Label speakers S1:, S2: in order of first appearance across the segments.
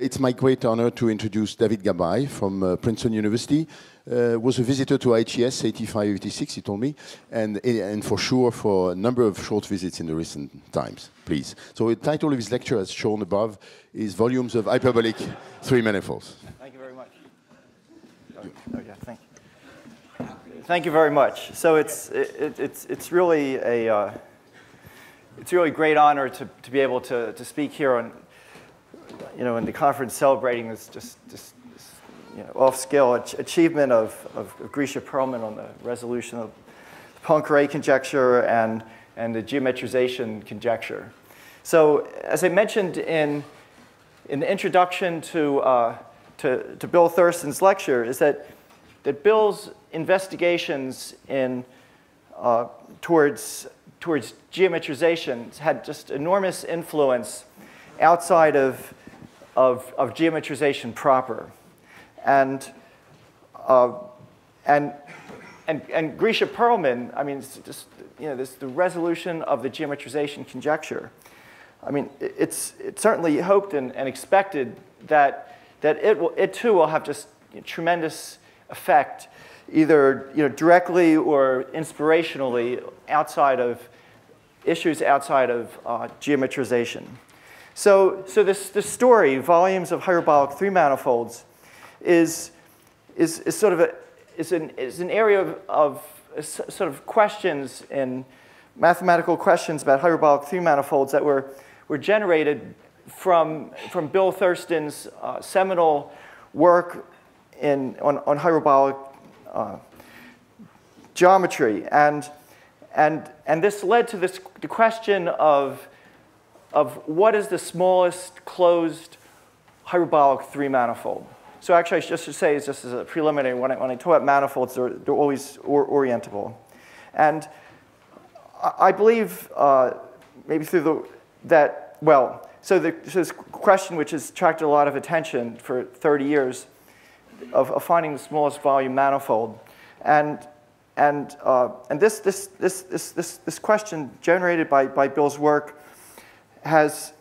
S1: It's my great honor to introduce David Gabai from uh, Princeton University. Uh, was a visitor to IHS 8586, he told me, and, and for sure for a number of short visits in the recent times, please. So the title of his lecture, as shown above, is Volumes of Hyperbolic Three Manifolds.
S2: Thank you very much. Oh, yeah, thank you. Thank you very much. So it's, it, it's, it's really a, uh, it's really great honor to, to be able to, to speak here on you know, in the conference celebrating this just, just this, you know, off-scale achievement of, of, of Grisha Perelman on the resolution of the Poincare conjecture and, and the geometrization conjecture. So as I mentioned in, in the introduction to, uh, to, to Bill Thurston's lecture is that, that Bill's investigations in, uh, towards, towards geometrization had just enormous influence outside of of, of geometrization proper. And, uh, and, and, and Grisha Perelman, I mean, it's just, you know, this, the resolution of the geometrization conjecture. I mean, it's, it's certainly hoped and, and expected that, that it, will, it too will have just tremendous effect, either you know, directly or inspirationally outside of issues outside of uh, geometrization. So, so this, this story, volumes of hyperbolic three manifolds, is, is, is sort of a, is an, is an area of, of sort of questions and mathematical questions about hyperbolic three manifolds that were, were generated from, from Bill Thurston's uh, seminal work in, on, on hyperbolic uh, geometry. And, and, and this led to this, the question of of what is the smallest closed hyperbolic three manifold. So actually, I just should say, just as a preliminary, when I, when I talk about manifolds, they're, they're always or orientable. And I believe uh, maybe through the, that, well, so, the, so this question which has attracted a lot of attention for 30 years of, of finding the smallest volume manifold. And, and, uh, and this, this, this, this, this, this question generated by, by Bill's work has,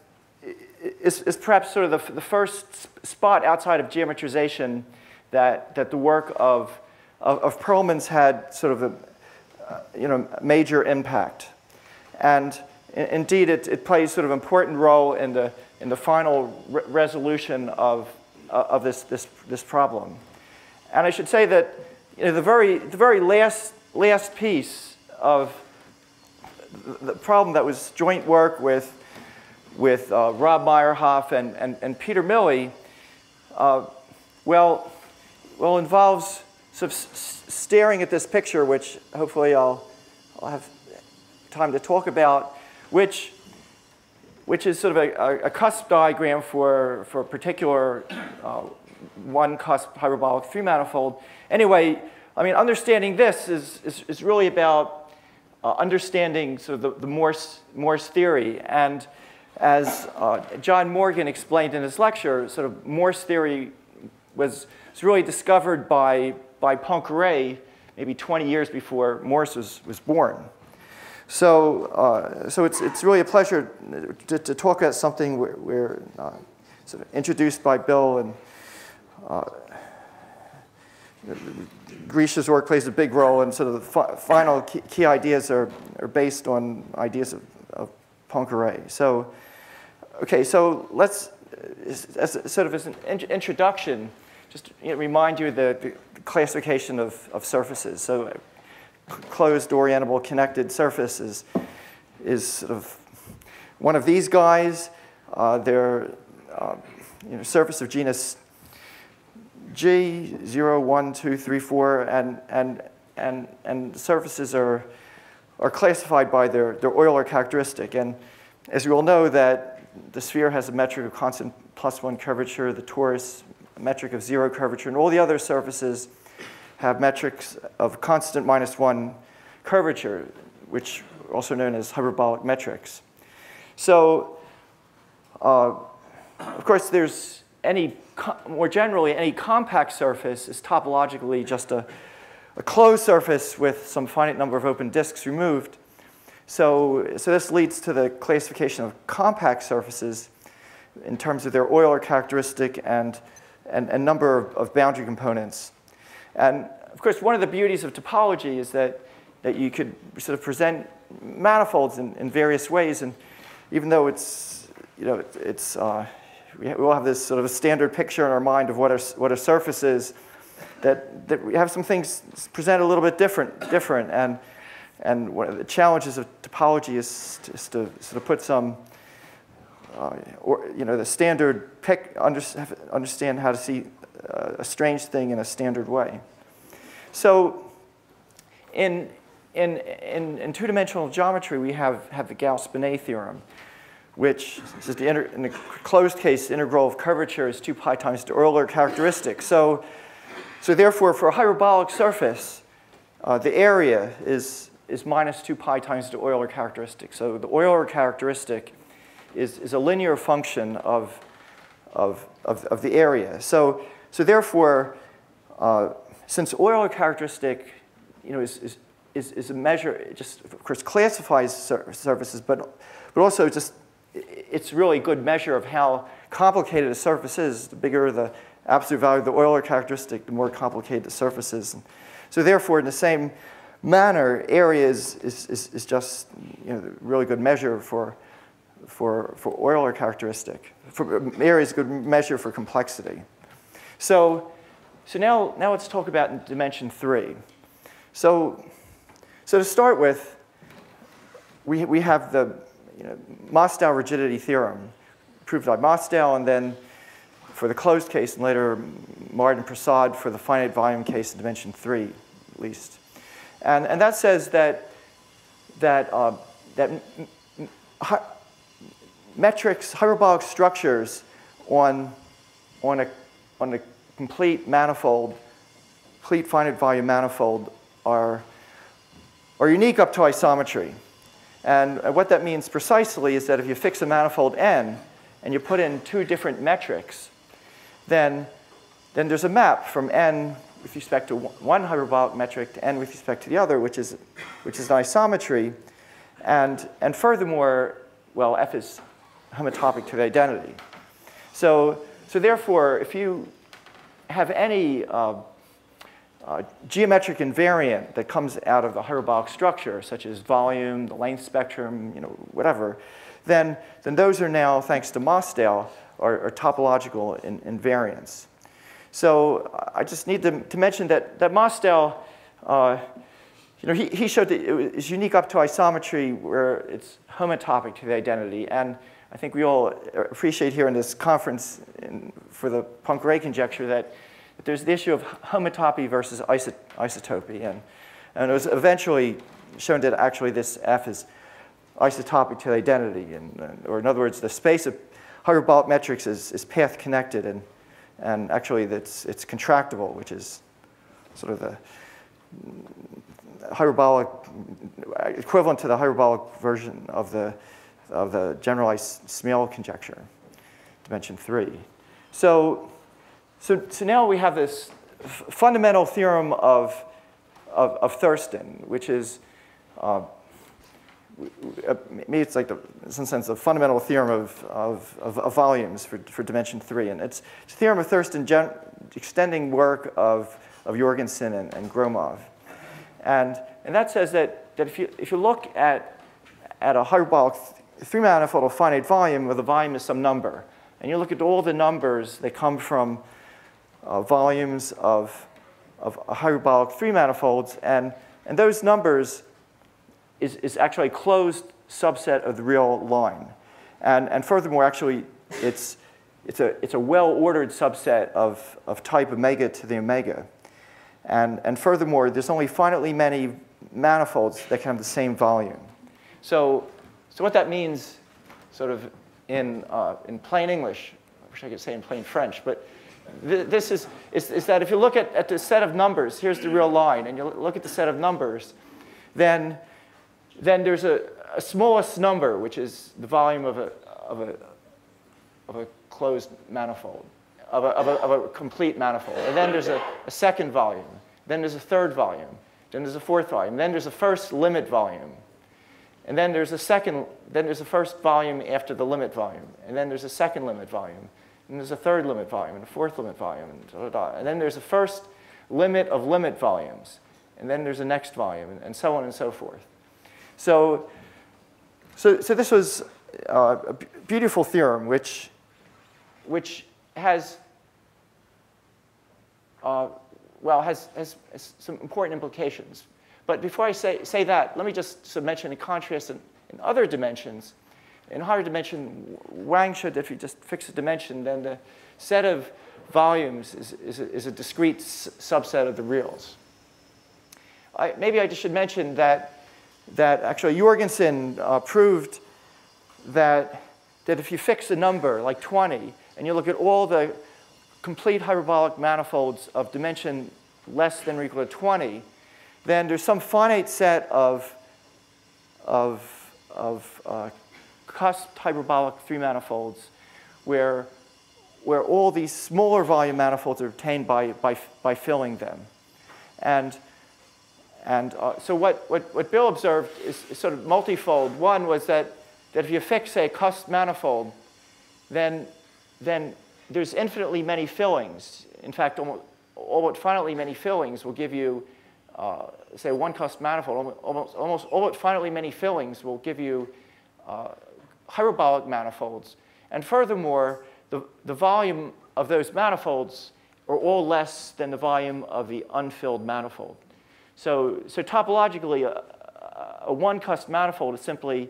S2: is, is perhaps sort of the, the first spot outside of geometrization that, that the work of, of, of Perelman's had sort of a uh, you know, major impact. And indeed, it, it plays sort of important role in the, in the final re resolution of, uh, of this, this, this problem. And I should say that you know, the, very, the very last, last piece of the problem that was joint work with with uh, Rob Meyerhoff and, and, and Peter Milley, uh, well, well, involves sort of staring at this picture, which hopefully I'll, I'll have time to talk about, which, which is sort of a, a cusp diagram for, for a particular uh, one cusp hyperbolic three manifold. Anyway, I mean, understanding this is, is, is really about uh, understanding sort of the, the Morse, Morse theory. And as uh, John Morgan explained in his lecture, sort of Morse theory was, was really discovered by, by Poincare maybe 20 years before Morse was, was born. So, uh, so it's, it's really a pleasure to, to talk about something we're, we're uh, sort of introduced by Bill and uh, Grisha's work plays a big role and sort of the fi final key, key, ideas are, are based on ideas of, of Poincare. So Okay, so let's, as sort of as an introduction, just you know, remind you the, the classification of, of surfaces. So closed, orientable, connected surface is, is sort of one of these guys. Uh, they're uh, you know, surface of genus G, 0, 1, 2, 3, 4, and, and, and, and surfaces are, are classified by their, their Euler characteristic. And as you all know that the sphere has a metric of constant plus one curvature, the torus a metric of zero curvature, and all the other surfaces have metrics of constant minus one curvature, which are also known as hyperbolic metrics. So, uh, of course, there's any, more generally, any compact surface is topologically just a, a closed surface with some finite number of open disks removed. So, so this leads to the classification of compact surfaces. in terms of their Euler characteristic and, and, and number of, of boundary components. And of course, one of the beauties of topology is that, that you could sort of present manifolds in, in various ways. And even though it's, you know, it's, uh, we all have this sort of a standard picture in our mind of what a, what a surface is, that, that we have some things presented a little bit different, different. And, and one of the challenges of topology is, to, is to sort of put some, uh, or, you know, the standard pick, under, understand how to see uh, a strange thing in a standard way. So in, in, in, in two-dimensional geometry, we have, have the Gauss-Bonnet theorem, which is the inter, in the closed case integral of curvature is 2 pi times the Euler characteristic. So, so therefore, for a hyperbolic surface, uh, the area is, is minus 2 pi times the Euler characteristic. So the Euler characteristic is, is a linear function of, of, of, of the area. So, so therefore, uh, since Euler characteristic you know, is, is, is, a measure, it just of course classifies sur surfaces, but, but also just it's really a good measure of how complicated a surface is. The bigger the absolute value of the Euler characteristic, the more complicated the surface is. And so therefore, in the same manner, area is, is, is, just you know, a really good measure for, for, for Euler characteristic. For, um, area is a good measure for complexity. So, so now, now let's talk about dimension three. So, so to start with, we, we have the you know, rigidity theorem proved by Mostow, and then for the closed case, and later Martin Prasad for the finite volume case in dimension three, at least. And, and that says that, that, uh, that metrics, hyperbolic structures on, on, a, on a complete manifold, complete finite volume manifold are, are unique up to isometry. And what that means precisely is that if you fix a manifold n and you put in two different metrics, then, then there's a map from n with respect to one hyperbolic metric and with respect to the other, which is, which is an isometry. And, and furthermore, well, f is homotopic to the identity. So, so therefore, if you have any uh, uh, geometric invariant that comes out of the hyperbolic structure, such as volume, the length spectrum, you know, whatever, then, then those are now, thanks to Mostow, are, are topological in, invariants. So I just need to, to mention that, that Mostow, uh, you know, he, he showed that it is unique up to isometry where it's homotopic to the identity. And I think we all appreciate here in this conference in, for the Poincare conjecture that there's the issue of homotopy versus isotopy. And, and it was eventually shown that actually this F is isotopic to the identity. And, or in other words, the space of hyperbolic metrics is, is path connected. And, and actually, it's, it's contractible, which is sort of the hyperbolic, equivalent to the hyperbolic version of the, of the generalized Smale conjecture, dimension three. So so, so now we have this fundamental theorem of, of, of, Thurston, which is, uh, maybe it's like the, in some sense, a fundamental theorem of, of, of, of volumes for, for dimension three. And it's, it's a theorem of Thurston gen, extending work of, of Jorgensen and, and Gromov. And, and that says that, that if, you, if you look at, at a hyperbolic three manifold of finite volume where the volume is some number, and you look at all the numbers that come from uh, volumes of, of hyperbolic three manifolds, and, and those numbers is, is actually a closed subset of the real line. And, and furthermore, actually, it's, it's a, it's a well-ordered subset of, of type omega to the omega. And, and furthermore, there's only finitely many manifolds that can have the same volume. So, so what that means, sort of in, uh, in plain English, I wish I could say in plain French, but this is, is, is, that if you look at, at the set of numbers, here's the real line, and you look at the set of numbers, then, then there's a, a smallest number, which is the volume of a, of a, of a closed manifold, of a, of, a, of a complete manifold. And then there's a, a second volume. Then there's a third volume. Then there's a fourth volume. Then there's a first limit volume. And then there's a second, then there's a first volume after the limit volume. And then there's a second limit volume. And there's a third limit volume and a fourth limit volume. And, da, da, da. and then there's a first limit of limit volumes. And then there's a next volume, and, and so on and so forth. So, so, so this was uh, a beautiful theorem which, which has, uh, well, has, has, has, some important implications. But before I say, say that, let me just mention a contrast in, in other dimensions. In higher dimension, Wang showed that if you just fix a dimension, then the set of volumes is, is, a, is a discrete subset of the reals. I, maybe I just should mention that, that actually Jorgensen uh, proved that, that if you fix a number like 20 and you look at all the complete hyperbolic manifolds of dimension less than or equal to 20, then there's some finite set of, of, of uh, cusped hyperbolic three manifolds where, where all these smaller volume manifolds are obtained by, by, by filling them. And, and uh, so what, what, what Bill observed is, sort of multifold. One was that that if you fix a cusp manifold, then, then there's infinitely many fillings. In fact, almost, almost finitely many fillings will give you, uh, say, one cusp manifold. Almost, almost, almost finitely many fillings will give you uh, hyperbolic manifolds. And furthermore, the, the volume of those manifolds are all less than the volume of the unfilled manifold. So, so topologically, a, a one cusp manifold is simply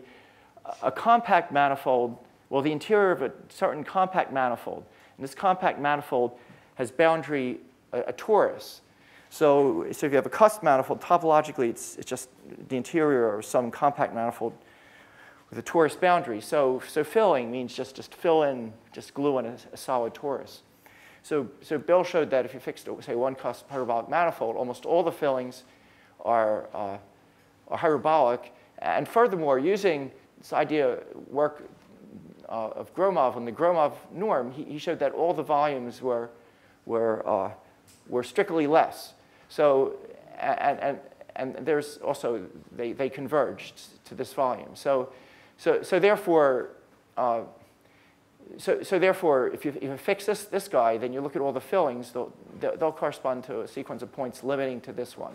S2: a compact manifold, well, the interior of a certain compact manifold, and this compact manifold has boundary, a, a torus. So, so if you have a cusp manifold, topologically, it's, it's just the interior of some compact manifold with a torus boundary. So, so filling means just, just fill in, just glue in a, a solid torus. So, so Bill showed that if you fix, say, one hyperbolic manifold, almost all the fillings are, uh, are hyperbolic. And furthermore, using this idea work uh, of Gromov and the Gromov norm, he, he, showed that all the volumes were, were, uh, were strictly less. So, and, and, and there's also, they, they converged to this volume. So, so, so therefore, uh, so, so therefore, if you, if you fix this, this guy, then you look at all the fillings, they'll, they'll correspond to a sequence of points limiting to this one.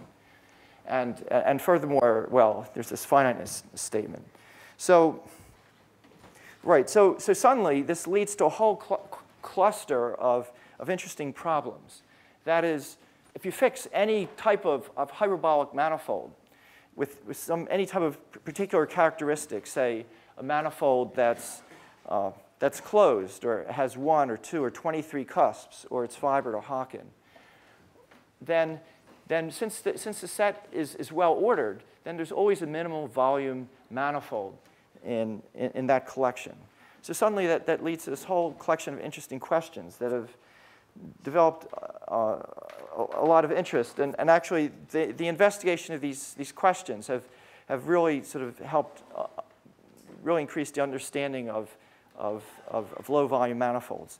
S2: And, and furthermore, well, there's this finiteness statement. So, right, so, so suddenly this leads to a whole cl cluster of, of interesting problems. That is, if you fix any type of, of hyperbolic manifold with, with some, any type of particular characteristic, say a manifold that's, uh, that's closed or has one or two or 23 cusps or it's fibered or Haken, then, then since, the, since the set is, is well ordered, then there's always a minimal volume manifold in, in, in, that collection. So suddenly that, that leads to this whole collection of interesting questions that have developed uh, a, lot of interest. And, and actually, the, the investigation of these, these questions have, have really sort of helped uh, really increase the understanding of, of, of, of, low volume manifolds.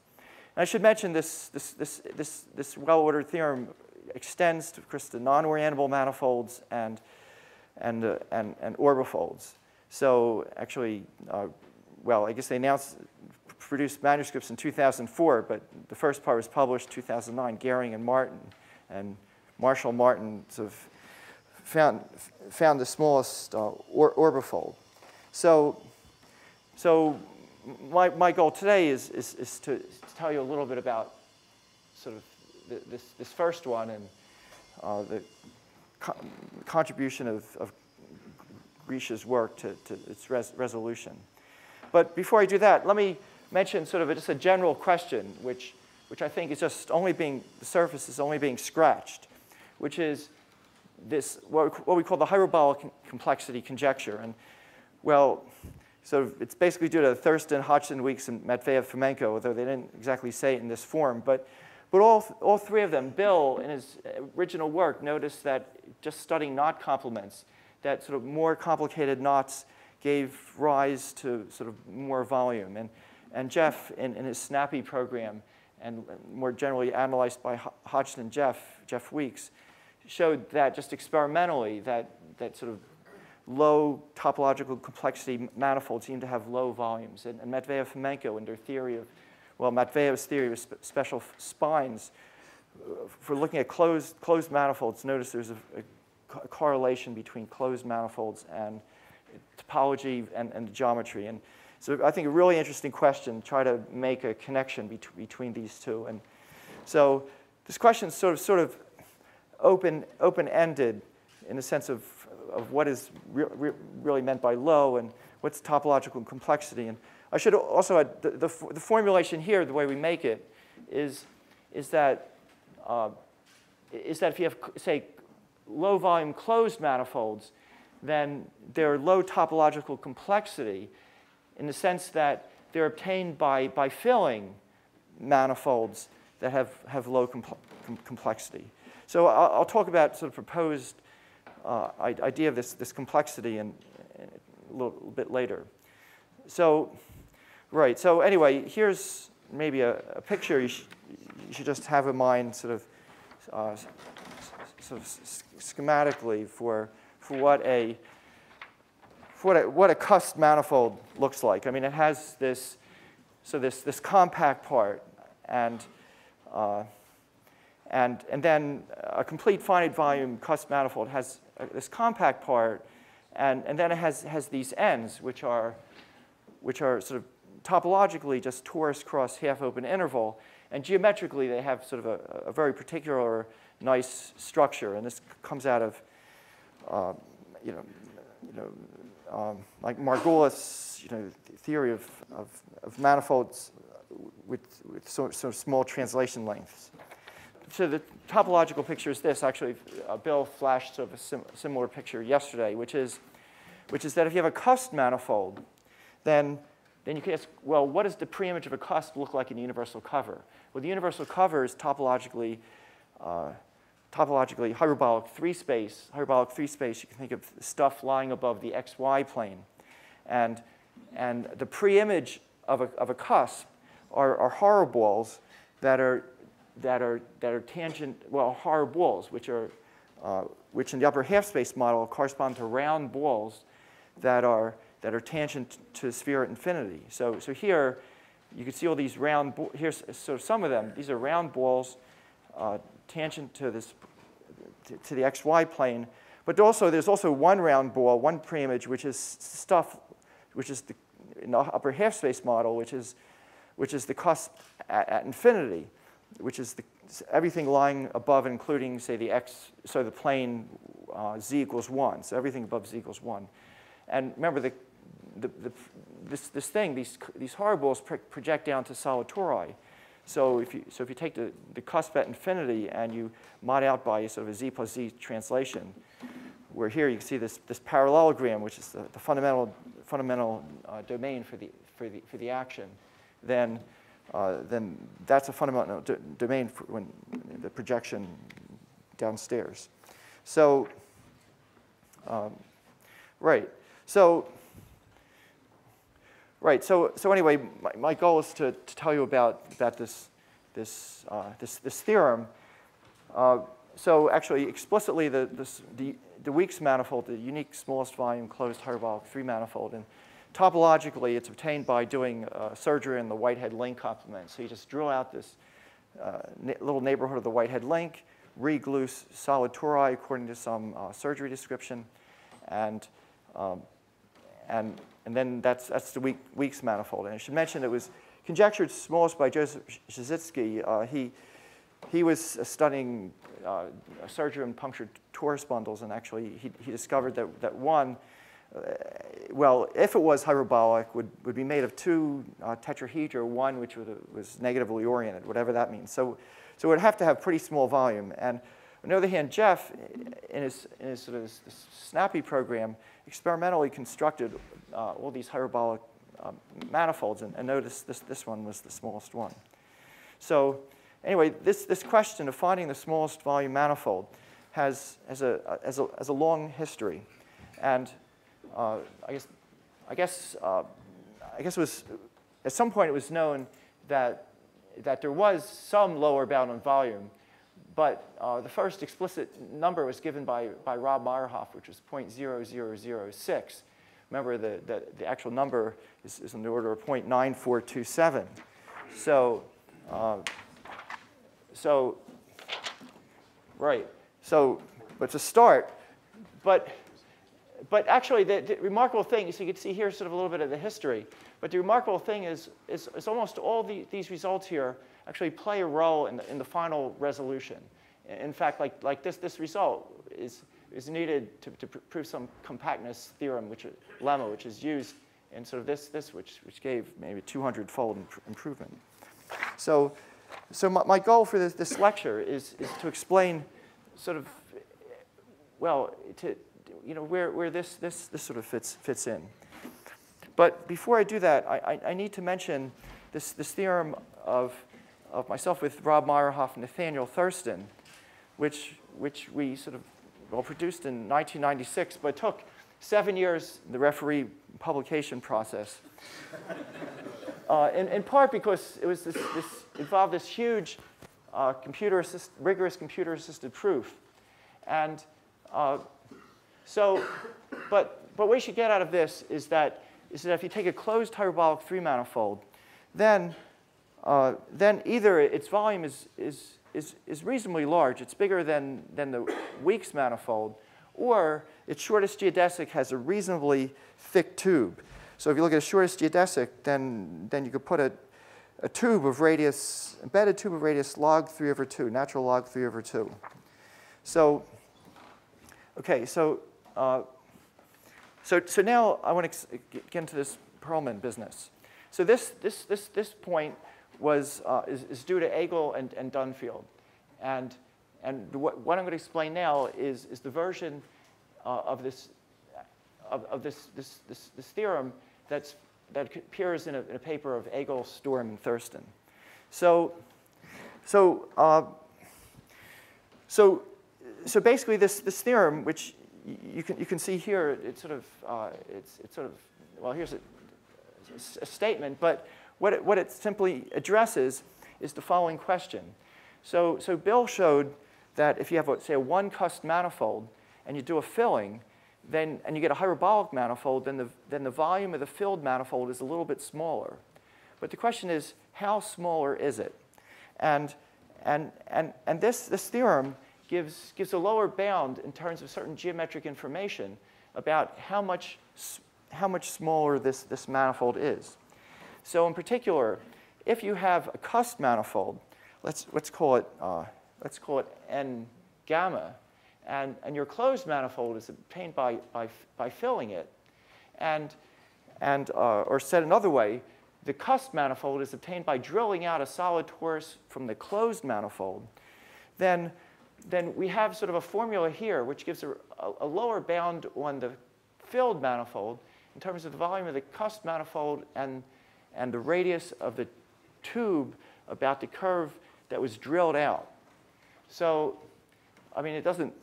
S2: And I should mention this, this, this, this, this well-ordered theorem extends to, of course, the non-orientable manifolds and, and, uh, and, and orbifolds. So actually, uh, well, I guess they announced, produced manuscripts in 2004, but the first part was published 2009, Gehring and Martin. And Marshall Martin sort of found, found the smallest uh, or, orbifold. So, so my, my goal today is, is, is to, to, tell you a little bit about sort of the, this, this first one and uh, the co contribution of, of Grisha's work to, to its res resolution. But before I do that, let me mention sort of a, just a general question, which, which I think is just only being, the surface is only being scratched, which is this, what, what we call the hyperbolic complexity conjecture. And well, so it's basically due to Thurston, Hodgson, Weeks, and Matveyev Fomenko, although they didn't exactly say it in this form. But, but all, all three of them, Bill, in his original work, noticed that just studying knot complements, that sort of more complicated knots gave rise to sort of more volume. And, and Jeff, in, in his SnapPea program, and more generally analyzed by Hodgson and Jeff, Jeff Weeks, showed that just experimentally that, that sort of low topological complexity manifolds seem to have low volumes. And, and Matveyev Fomenko, in their theory of, well, Matveyev's theory of sp special spines, uh, for looking at closed, closed manifolds, notice there's a, a, a correlation between closed manifolds and topology and, and geometry. And so I think a really interesting question, try to make a connection bet between these two. And so this question is sort of, sort of open, open-ended in the sense of, of what is re re really meant by low and what's topological complexity. And I should also add, the, the, the formulation here, the way we make it, is, is, that, uh, is that if you have, say, low volume closed manifolds, then they're low topological complexity in the sense that they're obtained by, by filling manifolds that have, have low com complexity. So I'll, I'll, talk about sort of proposed uh, idea of this, this complexity in, in a little bit later. So, right, so anyway, here's maybe a, a picture you, sh you, should just have in mind sort of, uh, sort of schematically for, for what a what a, what a cusp manifold looks like. I mean, it has this, so this, this compact part, and, uh, and, and then a complete finite volume cusp manifold has this compact part, and, and then it has, has these ends, which are, which are sort of topologically just torus cross half open interval, and geometrically they have sort of a, a very particular nice structure, and this comes out of uh, you know, you know, um, like Margulis, you know, theory of, of, of manifolds with, with so, so, small translation lengths. So the topological picture is this. Actually, uh, Bill flashed sort of a sim similar picture yesterday, which is, which is that if you have a cusp manifold, then, then you can ask, well, what does the preimage of a cusp look like in the universal cover? Well, the universal cover is topologically uh, topologically hyperbolic three space. Hyperbolic three space, you can think of stuff lying above the xy plane. And, and the preimage of a, of a cusp are, are horoballs that are, that are, that are tangent, well, hard balls, which are, uh, which in the upper half space model correspond to round balls that are, that are tangent to sphere at infinity. So, so here, you can see all these round, here's of some of them. These are round balls uh, tangent to this to, to the xy plane. But also, there's also one round ball, one preimage, which is stuff, which is the, in the upper half space model, which is, which is the cusp at, at infinity, which is the, everything lying above, including, say, the x, so the plane uh, z equals 1. So everything above z equals 1. And remember, the, the, the, this, this thing, these, these horoballs project down to solid tori. So if you, so if you take the, the cusp at infinity and you mod out by sort of a z plus z translation, where here you can see this, this parallelogram, which is the, the fundamental, fundamental uh, domain for the, for, the, for the action, then, uh, then that's a fundamental domain for when the projection downstairs. So, um, right. So Right, so, so anyway, my, my goal is to, to tell you about, about this, this, uh, this, this theorem. Uh, so actually, explicitly, the, this, the, the Weeks manifold, the unique smallest volume closed hyperbolic three manifold, and topologically, it's obtained by doing uh, surgery in the Whitehead link complement. So you just drill out this uh, little neighborhood of the Whitehead link, reglue solid tori according to some uh, surgery description, and um, and, and then that's, that's the weak, Weeks manifold. And I should mention it was conjectured smallest by Joseph Przytycki. Uh, he, he was studying uh, surgery and punctured torus bundles, and actually he, he discovered that, that one, uh, well, if it was hyperbolic, would, would be made of two uh, tetrahedra, one which was, was negatively oriented, whatever that means. So, so it would have to have pretty small volume. And on the other hand, Jeff, in his, in his sort of SnapPea program, experimentally constructed uh, all these hyperbolic um, manifolds, and, and notice this, this one was the smallest one. So anyway, this, this question of finding the smallest volume manifold has, has, a, has, a, has a long history. And I guess, I, guess, uh, I guess it was, at some point it was known that, that there was some lower bound on volume, but uh, the first explicit number was given by, by Rob Meyerhoff, which was 0.0006. Remember, the, the, the actual number is, is in the order of 0.9427. So, uh, so, right. So, but to start, but, but actually, the, the, remarkable thing, so you can see here sort of a little bit of the history, but the remarkable thing is, is, is almost all the, these results here actually play a role in the, in the final resolution. In fact, like, like this, this result is, is needed to, to pr prove some compactness theorem, which lemma, which is used in sort of this, this which, which gave maybe 200-fold imp improvement. So, so my, my goal for this, this lecture is, is to explain sort of, well, to, you know, where, where this, this, this sort of fits, fits in. But before I do that, I, I, I need to mention this, this theorem of, of myself with Rob Meyerhoff and Nathaniel Thurston, which, which we sort of well, produced in 1996, but took seven years the referee publication process. uh, in, in part because it was this, this involved this huge uh, computer assist, rigorous computer assisted proof. And uh, so, but, but what you should get out of this is that, is that if you take a closed hyperbolic three manifold, then, uh, then either its volume is, is, is, is reasonably large, it's bigger than, than the Weeks manifold, or its shortest geodesic has a reasonably thick tube. So if you look at a shortest geodesic, then, then you could put a, a tube of radius, embedded tube of radius log 3 over 2, natural log 3 over 2. So, okay, so, uh, so, so now I want to get into this Perelman business. So this, this, this, this point was, uh, is, is due to Agol and, and Dunfield. And, and what, what I'm going to explain now is, is the version uh, of, this, of, of this, this, this, this theorem that's, that appears in a, in a paper of Agol, Storm, and Thurston. So, so, uh, so, so basically this, this theorem, which you can, you can see here, it's sort of, uh, it's, it's sort of, well, here's a, a statement, but what it, what it simply addresses is the following question. So, so Bill showed that if you have, say, a one-cusp manifold and you do a filling, then, and you get a hyperbolic manifold, then the, then the volume of the filled manifold is a little bit smaller. But the question is, how smaller is it? And, and, and, and this, this theorem gives, gives a lower bound in terms of certain geometric information about how much, how much smaller this, this manifold is. So in particular, if you have a cusp manifold, let's, let's call it, uh, let's call it n gamma, and, and your closed manifold is obtained by, by, by filling it. And, and, uh, or said another way, the cusp manifold is obtained by drilling out a solid torus from the closed manifold. Then, then we have sort of a formula here which gives a, a, lower bound on the filled manifold in terms of the volume of the cusp manifold and, and the radius of the tube about the curve that was drilled out. So, I mean, it doesn't,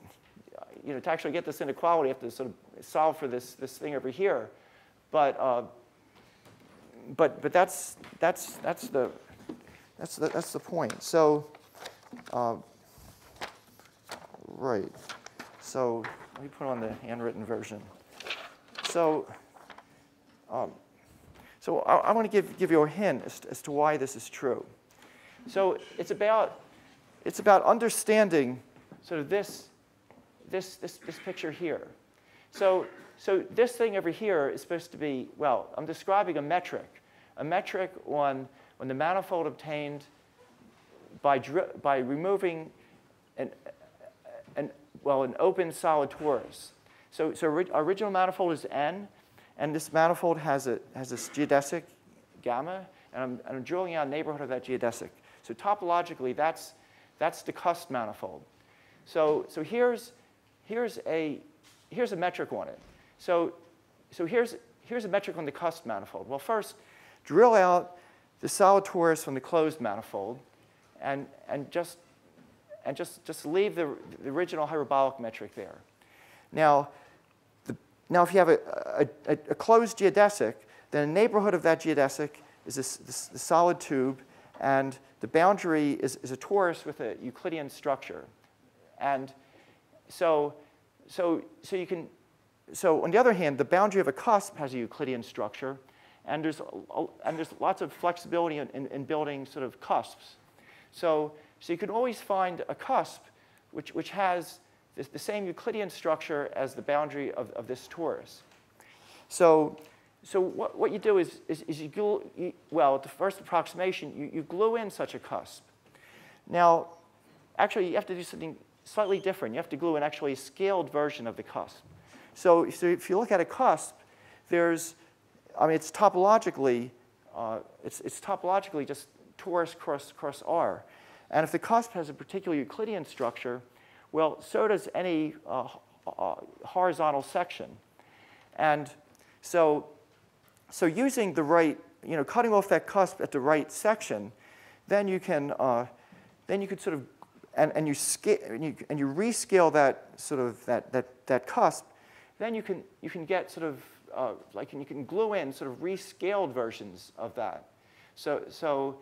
S2: you know, to actually get this inequality, you have to sort of solve for this, this thing over here. But, uh, but, but that's, that's, that's, the, that's, the, that's the point. So, uh, right. So let me put on the handwritten version. So, um, so I, I want to give, give you a hint as, as to why this is true. So it's about, it's about understanding sort of this this, this, this picture here. So, so this thing over here is supposed to be, well, I'm describing a metric, a metric on, on the manifold obtained by, by removing an, an, well, an open solid torus. So, so original manifold is n, and this manifold has, a, has this geodesic gamma, and I'm, I'm drilling out a neighborhood of that geodesic. So topologically, that's, that's the cusp manifold. So, so here's, here's a, here's a metric on it. So, so here's, here's a metric on the cusp manifold. Well, first, drill out the solid torus from the closed manifold and, and, just, and just, just leave the, the original hyperbolic metric there. Now, the, now if you have a, a, a, closed geodesic, then a neighborhood of that geodesic is this, this, this solid tube, and the boundary is, is a torus with a Euclidean structure. And so, so, so you can, so on the other hand, the boundary of a cusp has a Euclidean structure, and there's, and there's lots of flexibility in, in, in, building sort of cusps. So, so you can always find a cusp which, which has this, the same Euclidean structure as the boundary of, of this torus. So, so what, what you do is, is, is you, glue, you, well, at the first approximation, you, you glue in such a cusp. Now, actually, you have to do something slightly different. You have to glue in actually a scaled version of the cusp. So, so if you look at a cusp, there's, I mean, it's topologically, uh, it's, it's topologically just torus cross, cross R. And if the cusp has a particular Euclidean structure, well, so does any uh, uh, horizontal section. And so so using the right, you know, cutting off that cusp at the right section, then you can, uh, then you could sort of, and, and, you scale, and, you, and you rescale that sort of, that, that, that cusp, then you can, you can get sort of, uh, like, and you can glue in sort of rescaled versions of that. So, so,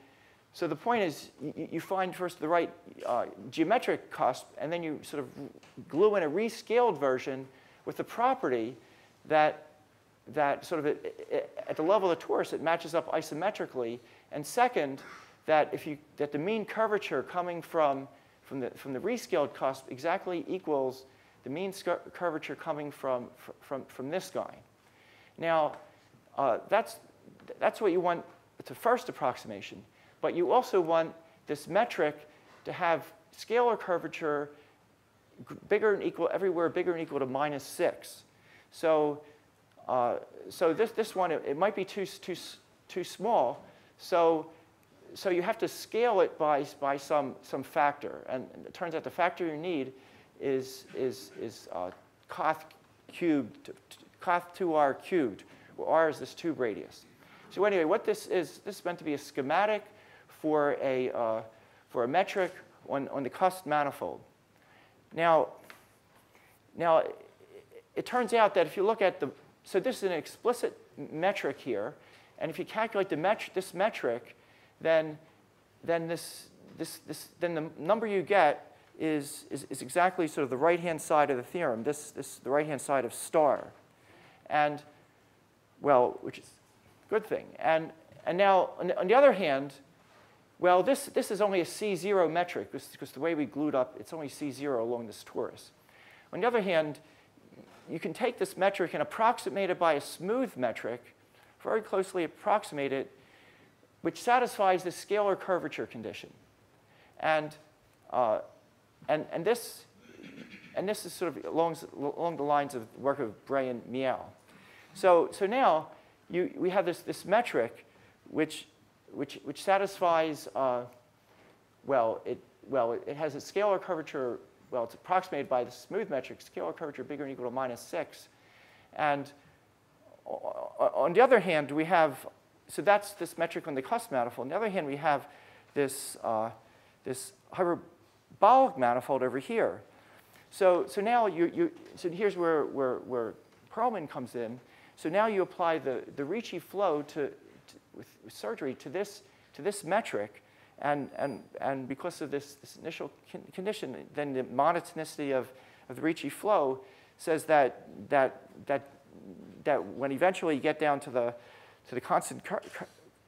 S2: so the point is, you, find first the right uh, geometric cusp, and then you sort of glue in a rescaled version with the property that that sort of at, at the level of the torus, it matches up isometrically. And second, that if you that the mean curvature coming from from the from the rescaled cusp exactly equals the mean curvature coming from from from this guy. Now, uh, that's that's what you want. It's a first approximation, but you also want this metric to have scalar curvature bigger and equal everywhere, bigger and equal to minus six. So uh, so this, this one, it, it, might be too, too, too small. So, so you have to scale it by, by some, some factor. And it turns out the factor you need is, is, is uh, coth cubed, coth 2r cubed, where r is this tube radius. So anyway, what this is, this is meant to be a schematic for a, uh, for a metric on, on the cusp manifold. Now, now, it, turns out that if you look at the, so this is an explicit metric here. And if you calculate the met this metric, then, then, this, this, this, then the number you get is, is, is exactly sort of the right-hand side of the theorem, this, this, the right-hand side of star. And, well, which is a good thing. And, and now, on the, on the other hand, well, this, this is only a C0 metric because the way we glued up, it's only C0 along this torus. On the other hand, you can take this metric and approximate it by a smooth metric, very closely approximate it, which satisfies the scalar curvature condition. And, uh, and, and, this, and this is sort of along, along the lines of the work of Bray and Miao. So, so now you, we have this, this metric which, which, which satisfies, uh, well, it, well, it has a scalar curvature well, it's approximated by the smooth metric, scalar curvature bigger than equal to minus 6. And on the other hand, we have, so that's this metric on the cusp manifold. On the other hand, we have this, uh, this hyperbolic manifold over here. So, so now you, you so here's where, where, where Perelman comes in. So now you apply the, the Ricci flow to, to with, surgery to this, to this metric, and, and, and because of this, this initial con condition, then the monotonicity of, of the Ricci flow says that, that, that, that when eventually you get down to the, to the constant,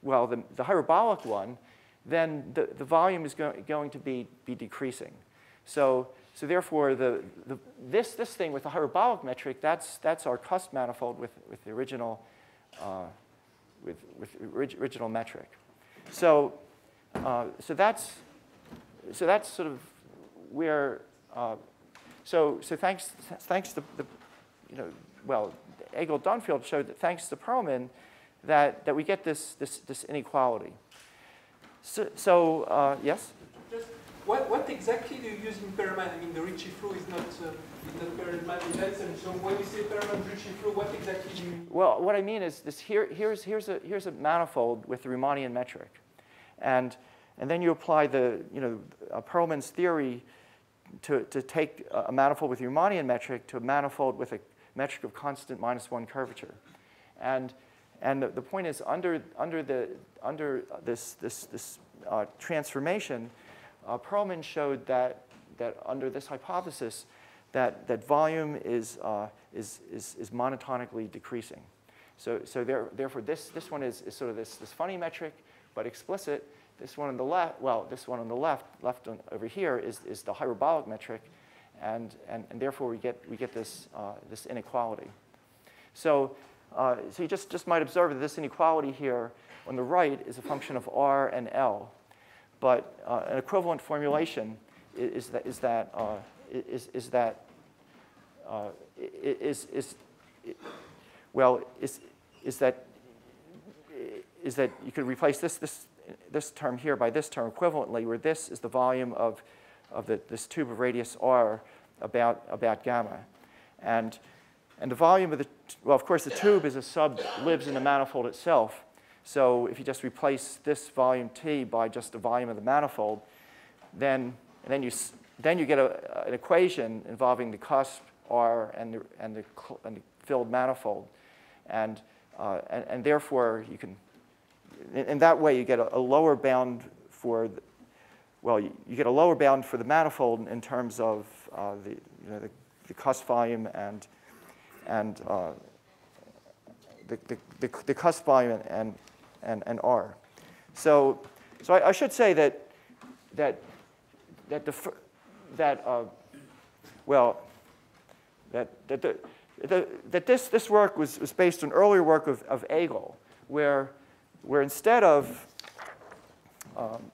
S2: well, the, the hyperbolic one, then the, the volume is go going to be, be decreasing. So, so therefore, the, the, this, this thing with the hyperbolic metric, that's, that's our cusp manifold with, with the original, uh, with, with original metric. So uh, so that's so that's sort of where. Uh, so so thanks thanks to the you know well Agol Dunfield showed that thanks to Perelman that that we get this this this inequality. So, so uh, yes.
S3: Just what, what exactly do you use in Perelman? I mean, the Ricci flow is not,
S2: Well, what I mean is this. Here, here's here's a here's a manifold with the Riemannian metric. And, and then you apply the, you know, uh, Perelman's theory to, to take a manifold with the Riemannian metric to a manifold with a metric of constant minus one curvature. And, and the, the point is under, under, the, under this, this, this uh, transformation, uh, Perelman showed that, that under this hypothesis, that, that volume is, uh, is, is, is monotonically decreasing. So, so there, therefore, this, this one is, is sort of this, this funny metric, but explicit. This one on the left, well, this one on the left, left on, over here is, is the hyperbolic metric, and, and, and therefore we get, we get this, uh, this inequality. So, uh, so you just, just might observe that this inequality here on the right is a function of R and L. But uh, an equivalent formulation is, that, is that, uh, is, is that uh, is, is, well, is, is that is that you could replace this, this, this term here by this term equivalently, where this is the volume of, of the, this tube of radius r about, about gamma. And, and the volume of the, well, of course, the tube is a sub, lives in the manifold itself. So if you just replace this volume T by just the volume of the manifold, then, then, you, then you get a, an equation involving the cusp R and the, and the, and the filled manifold. And, uh, and, and, therefore, you can, in, in, that way, you get a, a lower bound for, the, well, you, you, get a lower bound for the manifold in terms of uh, the, you know, the, the volume and, and uh, the, the, the, the volume and, and, and R. So, so I, I should say that, that, that, the, that uh, well, that, that, the, the, that this, this work was, was based on earlier work of, of Agol, where, where instead of, um,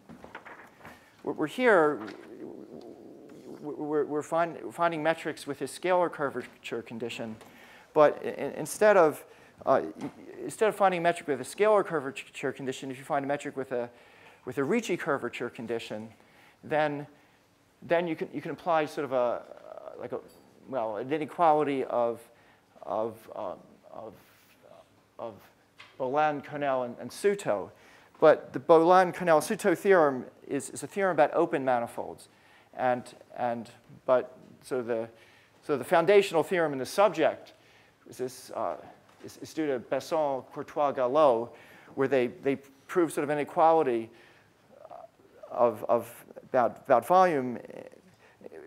S2: we're here, we're, we're, find, finding metrics with a scalar curvature condition, but in, instead of, uh, instead of finding a metric with a scalar curvature condition, if you find a metric with a, with a Ricci curvature condition, then, then you, can, you can apply sort of a, like a, well, an inequality of, of, um, of, of Boland, Connell, and, and Souto. But the Boland-Connell-Souto theorem is, is a theorem about open manifolds. And, and, but so the, so the foundational theorem in the subject is, this, uh, is, is due to Besson, Courtois, Gallot, where they, they prove sort of inequality of, of about, about volume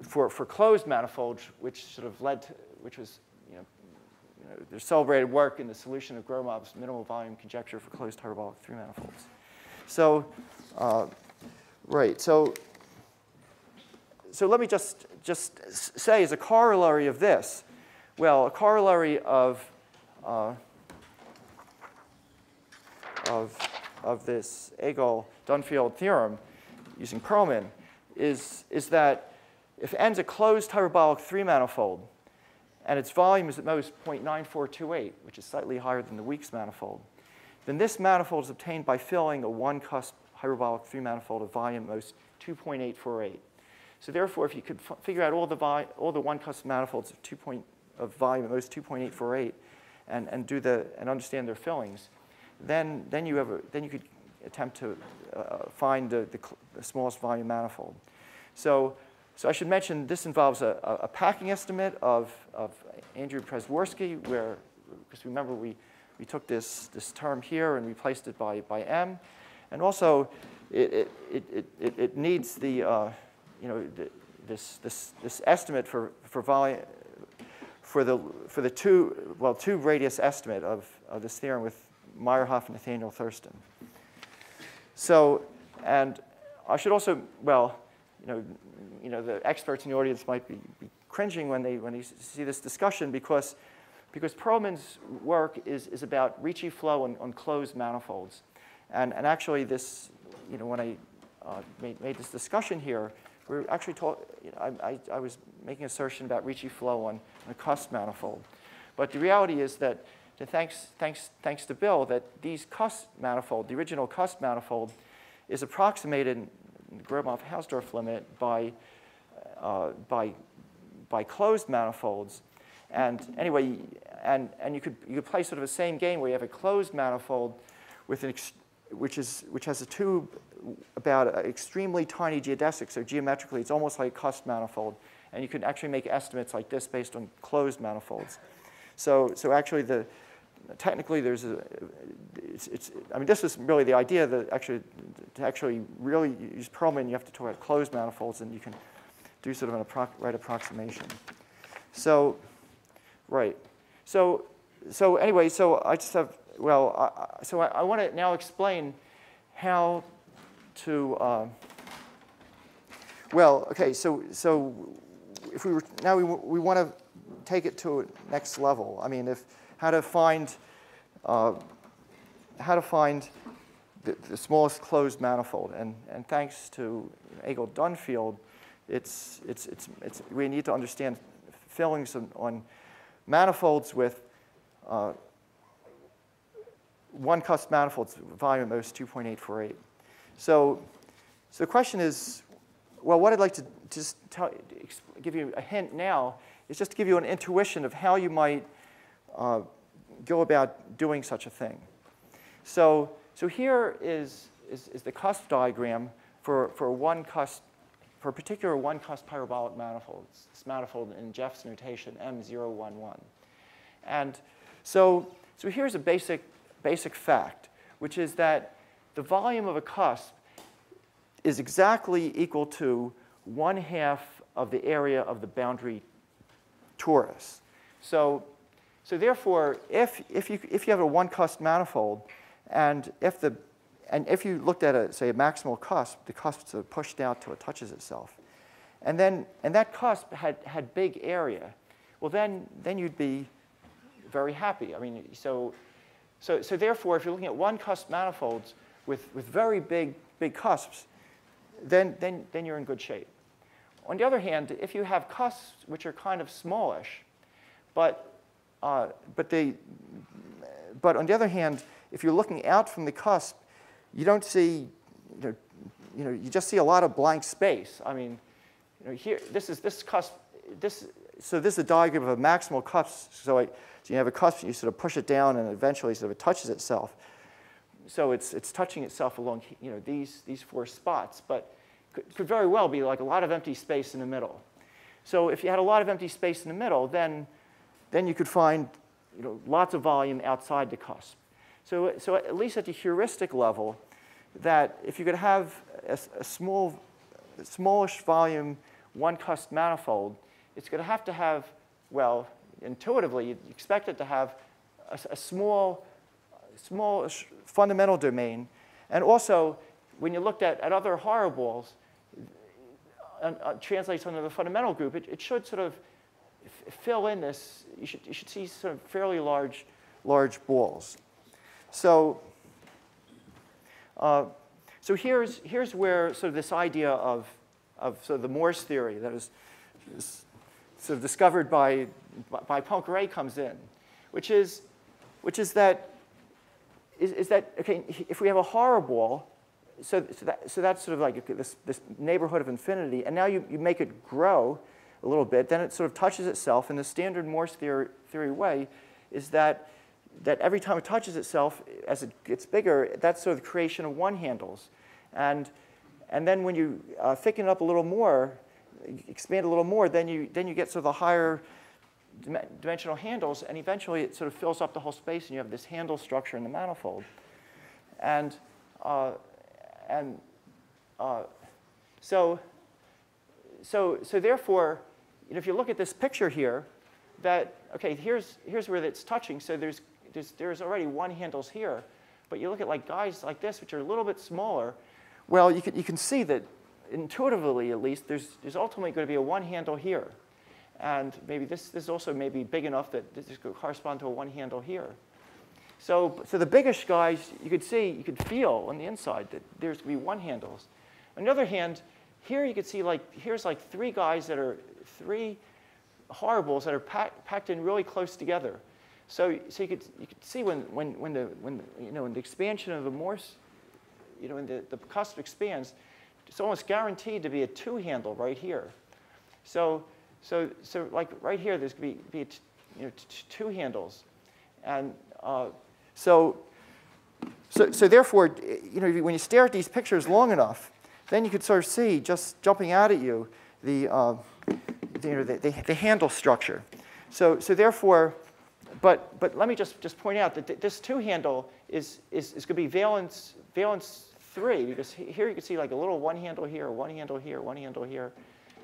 S2: for, for closed manifolds, which sort of led to, which was, you know, you know there's celebrated work in the solution of Gromov's minimal volume conjecture for closed hyperbolic three manifolds. So, uh, right, so, so let me just, just say as a corollary of this, well, a corollary of, uh, of, of this Agol-Dunfield theorem using Perelman is, is that if n's a closed hyperbolic three-manifold, and its volume is at most 0.9428, which is slightly higher than the Weeks manifold, then this manifold is obtained by filling a one-cusp hyperbolic three-manifold of volume most 2.848. So therefore, if you could figure out all the, all the one-cusp manifolds of, two point, of volume at most 2.848 and, and, do the, and understand their fillings, then, then, you, have a, then you could attempt to uh, find the, the, the smallest volume manifold. So so I should mention this involves a, a packing estimate of, of Andrew Przeworski, where, because remember we, we took this, this term here and replaced it by, by M. And also, it, it, it, it, it needs the, uh, you know, the, this, this, this estimate for, for volume, for the, for the two, well, two radius estimate of, of this theorem with Meyerhoff and Nathaniel Thurston. So, and I should also, well, you know, you know, the experts in the audience might be, be cringing when they, when they see this discussion because, because Perelman's work is, is about Ricci flow on, on closed manifolds. And, and actually this, you know, when I uh, made, made this discussion here, we are actually you know, I, I, I, was making assertion about Ricci flow on, on a cusp manifold. But the reality is that, that thanks, thanks, thanks to Bill, that these cusp manifold, the original cusp manifold, is approximated Gromov-Hausdorff limit by, uh, by, by closed manifolds. And anyway, and, and you, could, you could play sort of the same game where you have a closed manifold with an which, is, which has a tube about extremely tiny geodesic, so geometrically it's almost like a cusp manifold. And you can actually make estimates like this based on closed manifolds. So, so actually the, technically there's a, it's, it's, I mean, this is really the idea that actually, to actually really use Perelman, you have to talk about closed manifolds and you can do sort of an appro right approximation. So, right. So, so anyway, so I just have, well, I, so I, I want to now explain how to, uh, well, okay, so, so if we were, now we, we want to take it to next level. I mean, if, how to find, uh, how to find the, the, smallest closed manifold. And, and thanks to Agol Dunfield, it's, it's, it's, it's, we need to understand fillings on, on manifolds with uh, one cusp manifolds, volume most 2.848. So, so the question is, well, what I'd like to just tell, give you a hint now is just to give you an intuition of how you might uh, go about doing such a thing. So, so here is, is, is the cusp diagram for, for one cusp, for a particular one cusp parabolic manifold. This manifold in Jeff's notation, M011. And so, so here's a basic, basic fact, which is that the volume of a cusp is exactly equal to one half of the area of the boundary torus. So, so therefore, if, if, you, if you have a one cusp manifold, and if, the, and if you looked at, a, say, a maximal cusp, the cusp is pushed out till it touches itself, and then and that cusp had, had big area, well, then, then you'd be very happy. I mean, so, so, so therefore, if you're looking at one cusp manifolds with, with very big, big cusps, then, then, then you're in good shape. On the other hand, if you have cusps which are kind of smallish, but, uh, but, they, but on the other hand, if you're looking out from the cusp, you don't see, you know, you, know, you just see a lot of blank space. I mean, you know, here, this is this cusp, this, so this is a diagram of a maximal cusp. So, I, so you have a cusp, you sort of push it down, and eventually sort of it touches itself. So it's, it's touching itself along you know, these, these four spots. But could, could very well be like a lot of empty space in the middle. So if you had a lot of empty space in the middle, then, then you could find you know, lots of volume outside the cusp. So, so at least at the heuristic level, that if you could have a, a small, smallish volume, one cusp manifold, it's going to have to have, well, intuitively, you expect it to have a, a small, small fundamental domain. And also, when you looked at, at other horoballs, uh, uh, translates under the fundamental group, it, it should sort of fill in this, you should, you should see sort of fairly large, large balls. So, uh, so here's, here's where sort of this idea of, of sort of the Morse theory that is, is sort of discovered by, by Poincare comes in, which is, which is that, is, is that, okay, if we have a horoball, so, so, that, so that's sort of like this, this neighborhood of infinity. And now you, you make it grow a little bit. Then it sort of touches itself. And the standard Morse theory, theory way is that, that every time it touches itself, as it gets bigger, that's sort of the creation of one handles. And, and then when you uh, thicken it up a little more, expand a little more, then you, then you get sort of the higher dimensional handles. And eventually it sort of fills up the whole space. And you have this handle structure in the manifold. And uh, and uh, so, so, so therefore, you know, if you look at this picture here, that, okay, here's, here's where it's touching. So there's, there's, there's already one handles here. But you look at like guys like this, which are a little bit smaller, well, you can, you can see that intuitively, at least, there's, there's ultimately going to be a one handle here. And maybe this, this is also maybe big enough that this could correspond to a one handle here. So, so the biggest guys, you could see, you could feel on the inside that there's going to be one handles. On the other hand, here you could see like, here's like three guys that are, three horoballs that are packed, packed in really close together. So, so you, could, you could see when, when, when, the, when, you know, when the expansion of the Morse, you know, when the, the cusp expands, it's almost guaranteed to be a two handle right here. So, so, so like right here, there's going to be, be you know, two handles. And uh, so, so, so therefore, you know, when you stare at these pictures long enough, then you could sort of see, just jumping out at you, the, uh, the you know, the, the, the, handle structure. So, so therefore, but, but let me just, just point out that th this two handle is, is, is going to be valence, valence three, because here you can see like a little one handle here, one handle here, one handle here.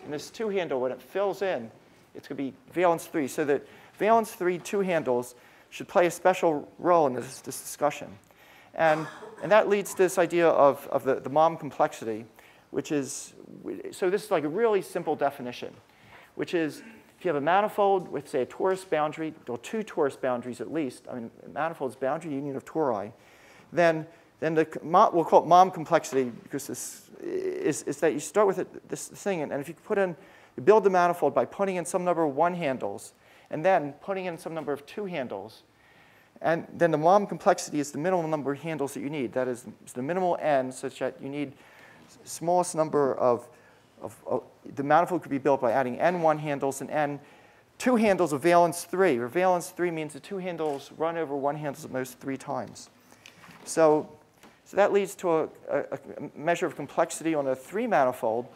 S2: And this two handle, when it fills in, it's going to be valence three. So that valence three two handles should play a special role in this, this discussion. And, and that leads to this idea of, of the, the mom complexity, which is, so this is like a really simple definition, which is if you have a manifold with, say, a torus boundary, or two torus boundaries at least, I mean, manifold is boundary union of tori, then, then the, we'll call it mom complexity because this is, is that you start with it, this thing, and if you put in, you build the manifold by putting in some number of one handles, and then putting in some number of two handles, and then the mom complexity is the minimal number of handles that you need. That is the minimal n such that you need smallest number of, of, the manifold could be built by adding n one handles and n two handles of valence three. Where valence three means the two handles run over one handles at most three times. So, so that leads to a, a, a measure of complexity on a three manifold,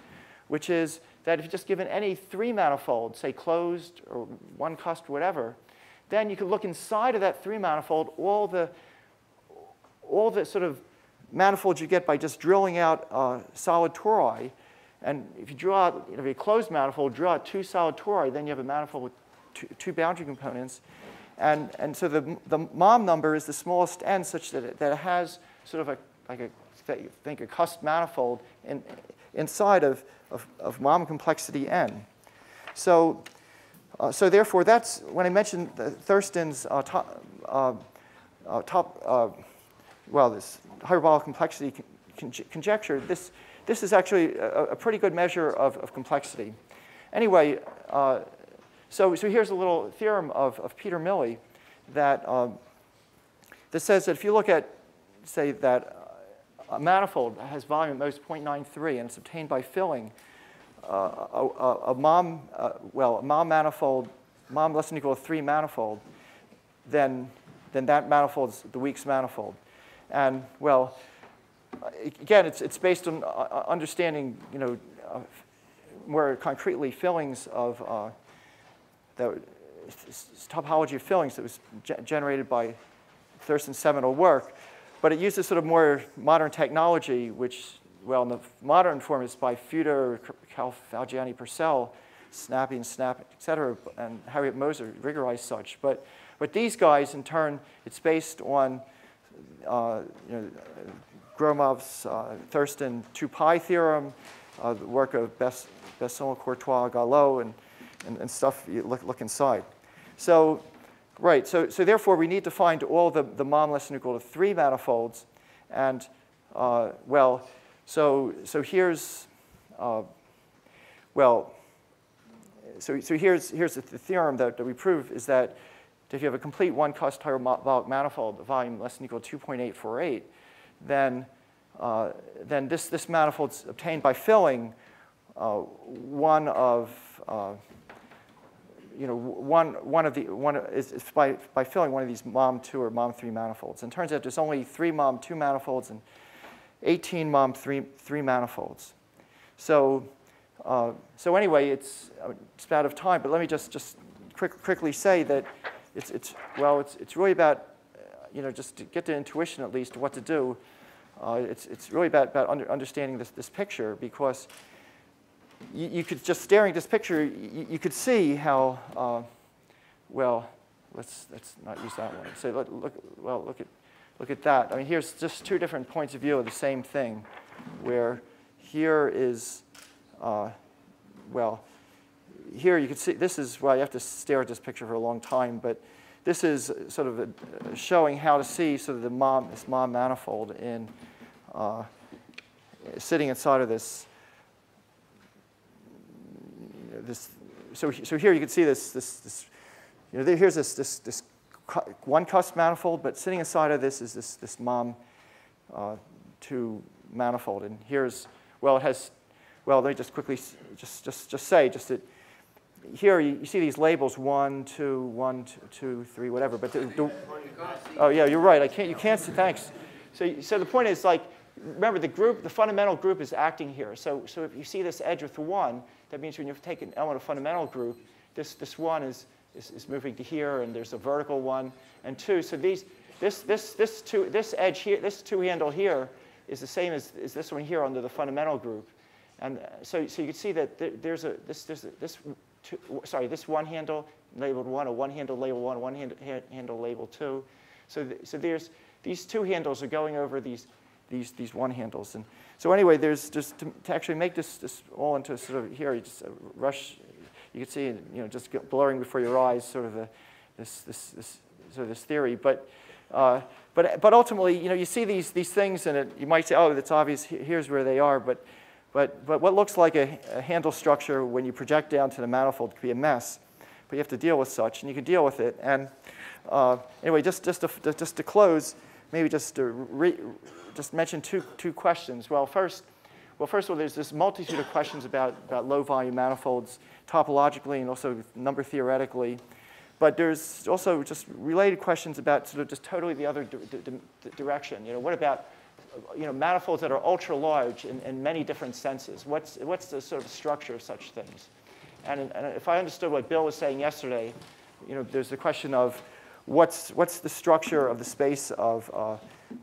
S2: which is that if you're just given any three manifold, say closed or one cusp whatever, then you could look inside of that three manifold, all the, all the sort of manifolds you get by just drilling out uh, solid tori. And if you draw you know, if you closed manifold, draw out two solid tori, then you have a manifold with two, two boundary components. And, and so the, the mom number is the smallest n such that it, that it has sort of a, like a, think a cusp manifold in, inside of, of, of mom complexity n. So uh, so therefore, that's when I mentioned Thurston's uh, top, uh, uh top uh, well, this hyperbolic complexity con conjecture. This this is actually a, a pretty good measure of, of complexity. Anyway, uh, so so here's a little theorem of, of Peter Milley that um, that says that if you look at say that a manifold has volume at most 0.93 and it's obtained by filling uh, a, a, mom, uh, well, a mom manifold, mom less than equal to three manifold, then, then that manifold is the Weeks manifold. And well, again, it's, it's based on uh, understanding, you know, uh, more concretely fillings of uh, the topology of fillings that was ge generated by Thurston's seminal work. But it uses sort of more modern technology, which well, in the modern form is by Futer, Kalfagianni, Purcell, SnapPy and Snap, et cetera, and Harriet Moser rigorized such. But, but these guys, in turn, it's based on uh, you know, Gromov's uh, Thurston 2 pi theorem, uh, the work of Bess, Besson, Courtois, Gallot, and, and, and, stuff you look, look inside. So, right, so, so therefore we need to find all the, the mom less than equal to 3 manifolds. And, uh, well, so, so here's, uh, well, so, so here's, here's the, theorem that, that we prove is that if you have a complete one cusp hyperbolic manifold, the volume less than equal to 2.848, then, uh, then this, this manifold's obtained by filling uh, one of, uh, you know, one, one of the, one is, is, by, by filling one of these MOM2 or MOM3 manifolds. And it turns out there's only three MOM2 manifolds and 18 mom three, three manifolds. So, uh, so anyway, it's, it's out of time, but let me just, just quick, quickly say that it's, it's, well, it's, it's really about, you know, just to get the intuition at least what to do. Uh, it's, it's really about, about under, understanding this, this picture because you, you, could just staring at this picture, you, you could see how, uh, well, let's, let's not use that one. So let, look, well, look at Look at that. I mean, here's just two different points of view of the same thing, where here is, uh, well, here you can see, this is, well, you have to stare at this picture for a long time, but this is sort of a, showing how to see sort of the mom, this mom manifold in, uh, sitting inside of this, this, so, so here you can see this, this, this you know, here's this, this, this one cusp manifold, but sitting inside of this is this, this MOM uh, 2 manifold. And here's, well, it has, well, let me just quickly just, just, just say, just that here you, you see these labels, one, two, one, two, two three, whatever. But the, the, oh, yeah, you're right. I can't, you can't see, thanks. So, so the point is like, remember the group, the fundamental group is acting here. So, so if you see this edge with one, that means when you take an element of fundamental group, this, this one is is, is moving to here, and there's a vertical one and two. So these, this, this, this, two, this edge here, this two handle here is the same as, as this one here under the fundamental group. And uh, so, so you can see that there's a, this, there's a, this, two, sorry, this one handle labeled one, a one handle labeled one, one hand, handle labeled two. So, th so there's, these two handles are going over these, these, these one handles. And so anyway, there's just to, to actually make this, this all into sort of here, you just uh, rush, you can see, you know, just blurring before your eyes, sort of this, this, this, sort of this theory. But, uh, but, but ultimately, you know, you see these, these things and it, you might say, oh, that's obvious, here's where they are. But, but, but what looks like a, a handle structure when you project down to the manifold could be a mess. But you have to deal with such, and you can deal with it. And uh, anyway, just, just, to, just to close, maybe just to re, just mention two, two questions. Well, first, well, first of all, there's this multitude of questions about, about low volume manifolds topologically and also number theoretically. But there's also just related questions about sort of just totally the other di di direction. You know, what about you know, manifolds that are ultra large in, in many different senses? What's, what's the sort of structure of such things? And, and if I understood what Bill was saying yesterday, you know, there's the question of what's, what's the structure of the space of, uh,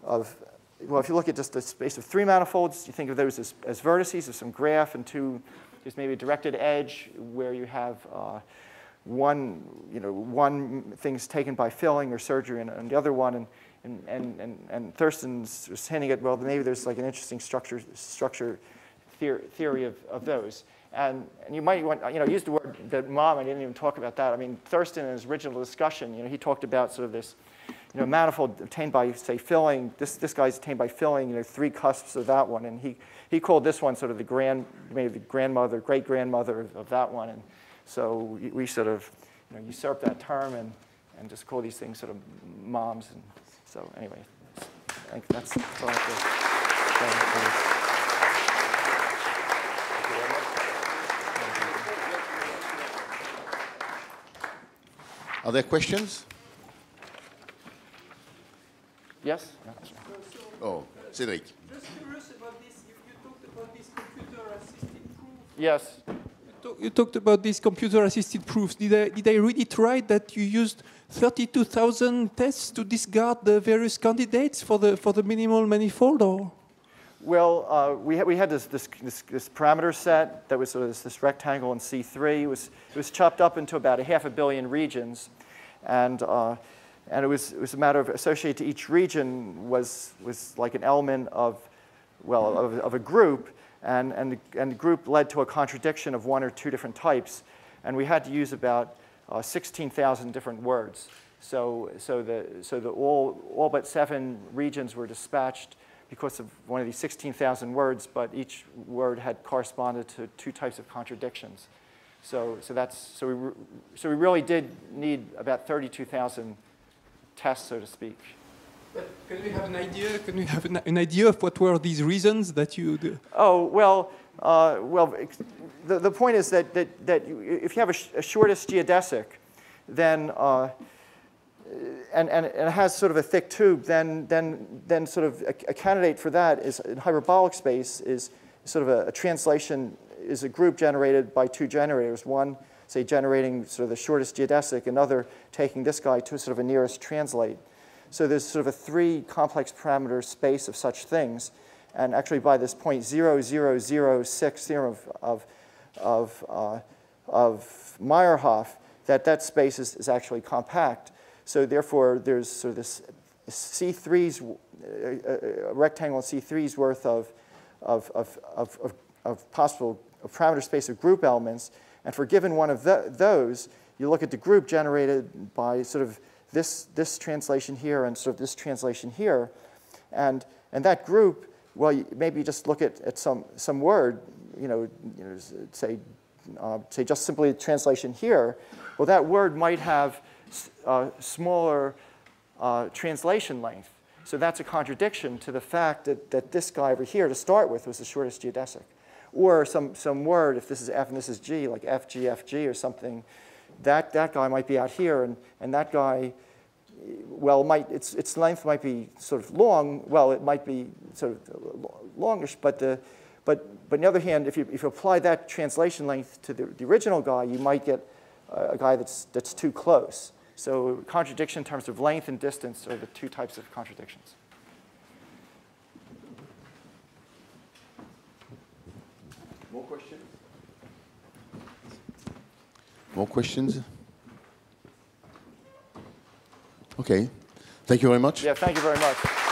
S2: of, well, if you look at just the space of three manifolds, you think of those as, as vertices of some graph and two, there's maybe a directed edge where you have uh, one, you know, one thing's taken by filling or surgery and, and the other one, and, and, and, and, and Thurston's hinting at, well, maybe there's like an interesting structure, structure theory of, of those. And, and you might want, you know, use the word that mom, I didn't even talk about that. I mean, Thurston in his original discussion, you know, he talked about sort of this, you know, manifold obtained by, say, filling. This, this guy's obtained by filling, you know, three cusps of that one. And he, he called this one sort of the grand, maybe the grandmother, great-grandmother of, of, that one. And so we, sort of, you know, usurp that term and, and just call these things sort of moms. And so anyway, I think that's to
S1: Are there questions?
S2: Yes?
S1: Oh, Cedric.
S3: Just curious about this. You, you talked about this computer-assisted proof.
S2: Yes.
S3: You, you talked about these computer-assisted proofs. Did I, did I read it right that you used 32,000 tests to discard the various candidates for the, for the minimal manifold? Or?
S2: Well, uh, we, had, we had this, this, this, this, parameter set that was sort of this, this, rectangle in C3. It was, it was chopped up into about a half a billion regions. And, uh, and it, was, it was a matter of associated to each region was, was like an element of, well, of, of a group. And, and, and the group led to a contradiction of one or two different types. And we had to use about uh, 16,000 different words. So, so, the, so the all, all but seven regions were dispatched because of one of these 16,000 words, but each word had corresponded to two types of contradictions. So, so, that's, so, we, so we really did need about 32,000 tests, so to speak.
S3: But can we have an idea? Can we have an, an idea of what were these reasons that you? Do?
S2: Oh well, uh, well, the, the point is that, that, that if you have a, sh a shortest geodesic, then uh, and, and, it has sort of a thick tube, then, then, then sort of a, a candidate for that is in hyperbolic space is sort of a, a, translation, is a group generated by two generators. One, say, generating sort of the shortest geodesic, another taking this guy to sort of a nearest translate. So there's sort of a three complex parameter space of such things. And actually by this point, 0006 theorem of, of, of, uh, of Meyerhoff, that that space is, is actually compact. So therefore, there's sort of this C3's, a, rectangle C3's worth of, of, of, of, of possible parameter space of group elements. And for given one of the, those, you look at the group generated by sort of this, this translation here and sort of this translation here. And, and that group, well, you maybe just look at, at some, some word, you know, you know say, uh, say just simply translation here. Well, that word might have uh, smaller uh, translation length. So that's a contradiction to the fact that, that this guy over here to start with was the shortest geodesic or some, some word, if this is F and this is G, like FGFG or something, that, that guy might be out here, and, and that guy, well, might, its, its length might be sort of long. Well, it might be sort of longish, but, the, but, but on the other hand, if you, if you apply that translation length to the, the original guy, you might get a, a guy that's, that's too close. So contradiction in terms of length and distance are the two types of contradictions.
S1: More questions? Okay. Thank you very much.
S2: Yeah, thank you very much.